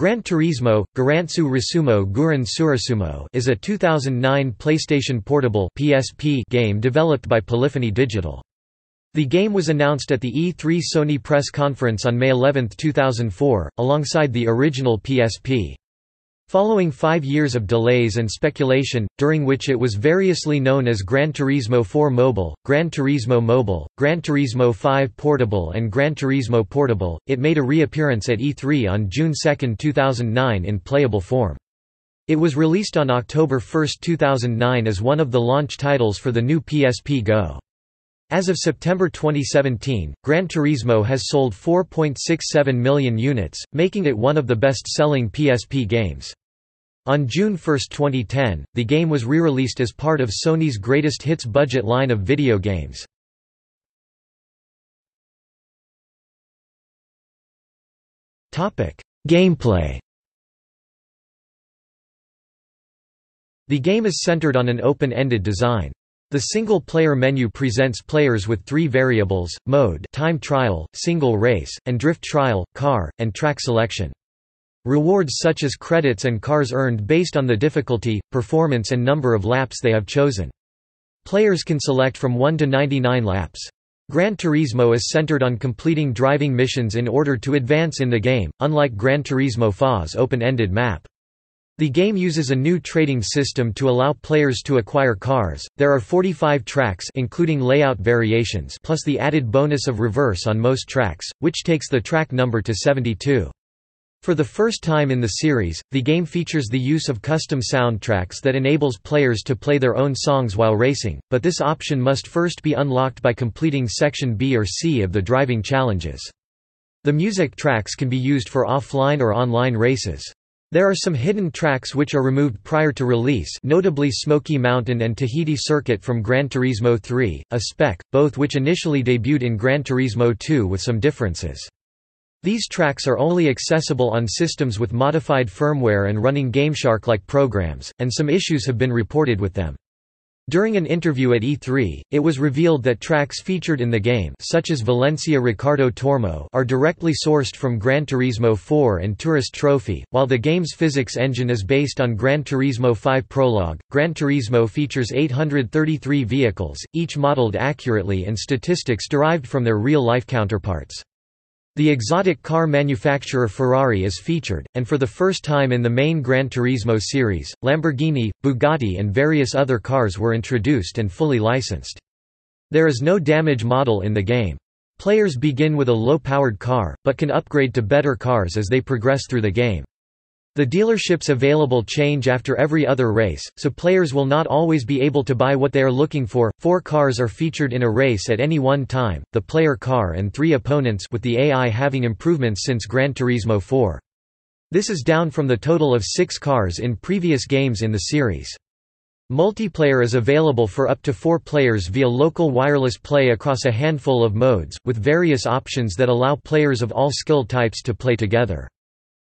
Gran Turismo, Garantsu Rasumo Guran Surasumo is a 2009 PlayStation Portable PSP game developed by Polyphony Digital. The game was announced at the E3 Sony press conference on May 11, 2004, alongside the original PSP. Following five years of delays and speculation, during which it was variously known as Gran Turismo 4 Mobile, Gran Turismo Mobile, Gran Turismo 5 Portable and Gran Turismo Portable, it made a reappearance at E3 on June 2, 2009 in playable form. It was released on October 1, 2009 as one of the launch titles for the new PSP Go. As of September 2017, Gran Turismo has sold 4.67 million units, making it one of the best-selling PSP games. On June 1, 2010, the game was re-released as part of Sony's Greatest Hits budget line of video games. Gameplay The game is centered on an open-ended design. The single-player menu presents players with three variables, mode time trial, single race, and drift trial, car, and track selection. Rewards such as credits and cars earned based on the difficulty, performance and number of laps they have chosen. Players can select from 1 to 99 laps. Gran Turismo is centered on completing driving missions in order to advance in the game, unlike Gran Turismo FA's open-ended map. The game uses a new trading system to allow players to acquire cars. There are 45 tracks including layout variations plus the added bonus of reverse on most tracks, which takes the track number to 72. For the first time in the series, the game features the use of custom soundtracks that enables players to play their own songs while racing, but this option must first be unlocked by completing Section B or C of the driving challenges. The music tracks can be used for offline or online races. There are some hidden tracks which are removed prior to release notably Smoky Mountain and Tahiti Circuit from Gran Turismo 3, A-Spec, both which initially debuted in Gran Turismo 2 with some differences. These tracks are only accessible on systems with modified firmware and running GameShark-like programs, and some issues have been reported with them. During an interview at E3, it was revealed that tracks featured in the game such as Valencia Ricardo Tormo are directly sourced from Gran Turismo 4 and Tourist Trophy, while the game's physics engine is based on Gran Turismo 5 Prologue. Gran Turismo features 833 vehicles, each modeled accurately and statistics derived from their real-life counterparts. The exotic car manufacturer Ferrari is featured, and for the first time in the main Gran Turismo series, Lamborghini, Bugatti and various other cars were introduced and fully licensed. There is no damage model in the game. Players begin with a low-powered car, but can upgrade to better cars as they progress through the game. The dealerships available change after every other race, so players will not always be able to buy what they are looking for. Four cars are featured in a race at any one time, the player car and three opponents with the AI having improvements since Gran Turismo 4. This is down from the total of six cars in previous games in the series. Multiplayer is available for up to four players via local wireless play across a handful of modes, with various options that allow players of all skill types to play together.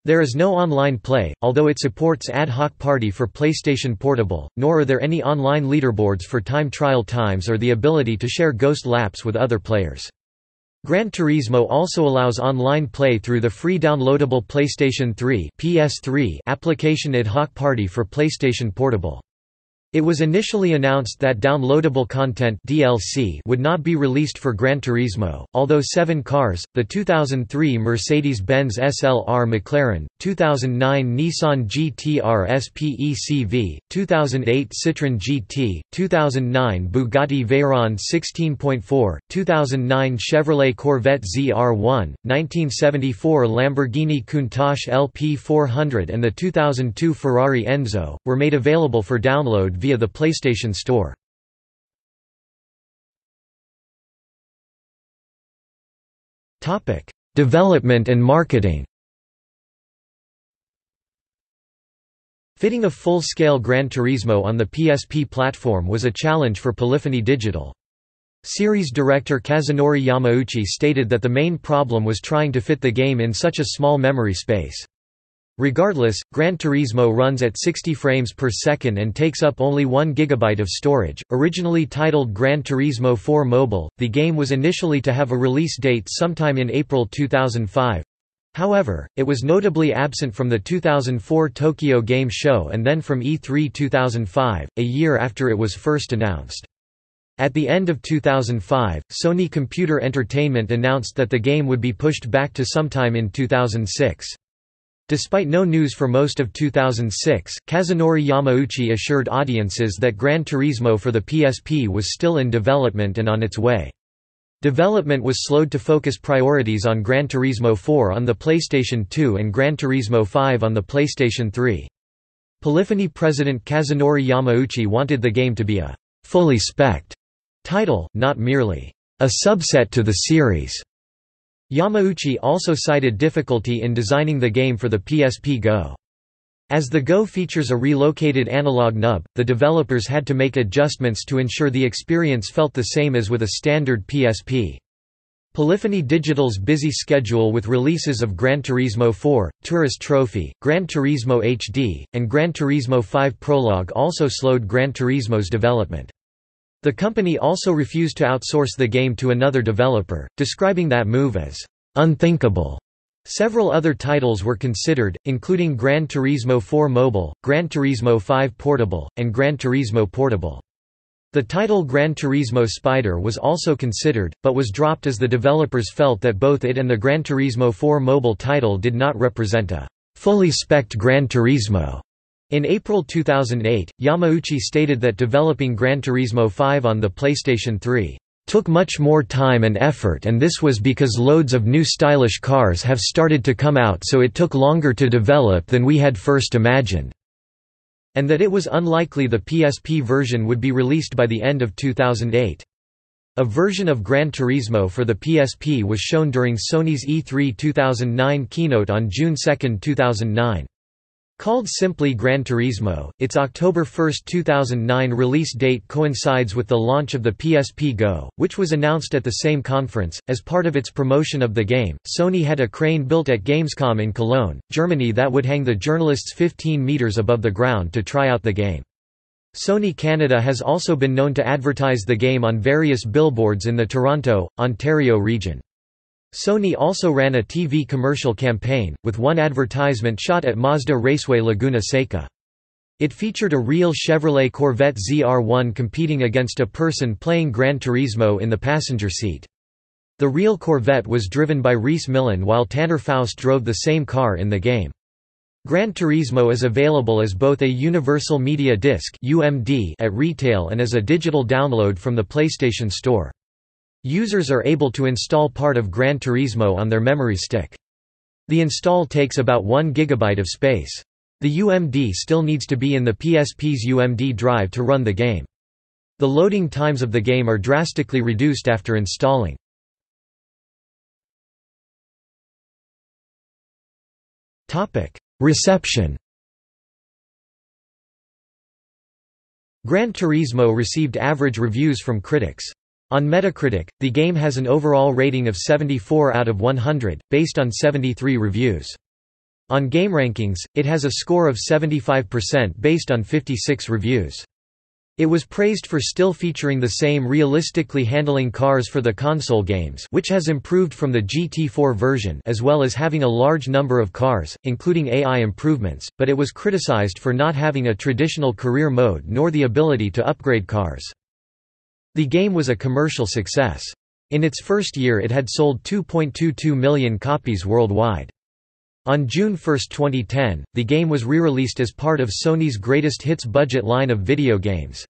There is no online play, although it supports ad hoc party for PlayStation Portable, nor are there any online leaderboards for time trial times or the ability to share ghost laps with other players. Gran Turismo also allows online play through the free downloadable PlayStation 3 PS3 application Ad Hoc Party for PlayStation Portable. It was initially announced that downloadable content DLC would not be released for Gran Turismo, although seven cars, the 2003 Mercedes-Benz SLR McLaren, 2009 Nissan GT-R SPECV, 2008 Citroën GT, 2009 Bugatti Veyron 16.4, 2009 Chevrolet Corvette ZR1, 1974 Lamborghini Countach LP400 and the 2002 Ferrari Enzo, were made available for download via the PlayStation Store. Development and marketing Fitting a full-scale Gran Turismo on the PSP platform was a challenge for Polyphony Digital. Series director Kazunori Yamauchi stated that the main problem was trying to fit the game in such a small memory space. Regardless, Gran Turismo runs at 60 frames per second and takes up only 1 GB of storage. Originally titled Gran Turismo 4 Mobile, the game was initially to have a release date sometime in April 2005. However, it was notably absent from the 2004 Tokyo Game Show and then from E3 2005, a year after it was first announced. At the end of 2005, Sony Computer Entertainment announced that the game would be pushed back to sometime in 2006. Despite no news for most of 2006, Kazunori Yamauchi assured audiences that Gran Turismo for the PSP was still in development and on its way. Development was slowed to focus priorities on Gran Turismo 4 on the PlayStation 2 and Gran Turismo 5 on the PlayStation 3. Polyphony president Kazunori Yamauchi wanted the game to be a fully spec'd title, not merely a subset to the series. Yamauchi also cited difficulty in designing the game for the PSP Go. As the Go features a relocated analog nub, the developers had to make adjustments to ensure the experience felt the same as with a standard PSP. Polyphony Digital's busy schedule with releases of Gran Turismo 4, Tourist Trophy, Gran Turismo HD, and Gran Turismo 5 Prologue also slowed Gran Turismo's development. The company also refused to outsource the game to another developer, describing that move as unthinkable. Several other titles were considered, including Gran Turismo 4 Mobile, Gran Turismo 5 Portable, and Gran Turismo Portable. The title Gran Turismo Spider was also considered, but was dropped as the developers felt that both it and the Gran Turismo 4 mobile title did not represent a fully spec'd Gran Turismo. In April 2008, Yamauchi stated that developing Gran Turismo 5 on the PlayStation 3 took much more time and effort and this was because loads of new stylish cars have started to come out so it took longer to develop than we had first imagined. And that it was unlikely the PSP version would be released by the end of 2008. A version of Gran Turismo for the PSP was shown during Sony's E3 2009 keynote on June 2, 2009. Called simply Gran Turismo, its October 1, 2009 release date coincides with the launch of the PSP Go, which was announced at the same conference. As part of its promotion of the game, Sony had a crane built at Gamescom in Cologne, Germany that would hang the journalists 15 meters above the ground to try out the game. Sony Canada has also been known to advertise the game on various billboards in the Toronto, Ontario region. Sony also ran a TV commercial campaign, with one advertisement shot at Mazda Raceway Laguna Seca. It featured a real Chevrolet Corvette ZR1 competing against a person playing Gran Turismo in the passenger seat. The real Corvette was driven by Rhys Millen while Tanner Foust drove the same car in the game. Gran Turismo is available as both a Universal Media Disc at retail and as a digital download from the PlayStation Store. Users are able to install part of Gran Turismo on their memory stick. The install takes about 1 GB of space. The UMD still needs to be in the PSP's UMD drive to run the game. The loading times of the game are drastically reduced after installing. Reception Gran Turismo received average reviews from critics. On Metacritic, the game has an overall rating of 74 out of 100, based on 73 reviews. On GameRankings, it has a score of 75% based on 56 reviews. It was praised for still featuring the same realistically handling cars for the console games which has improved from the GT4 version as well as having a large number of cars, including AI improvements, but it was criticized for not having a traditional career mode nor the ability to upgrade cars. The game was a commercial success. In its first year it had sold 2.22 million copies worldwide. On June 1, 2010, the game was re-released as part of Sony's Greatest Hits budget line of video games.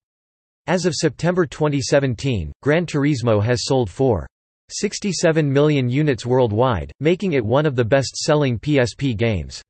As of September 2017, Gran Turismo has sold 4.67 million units worldwide, making it one of the best-selling PSP games.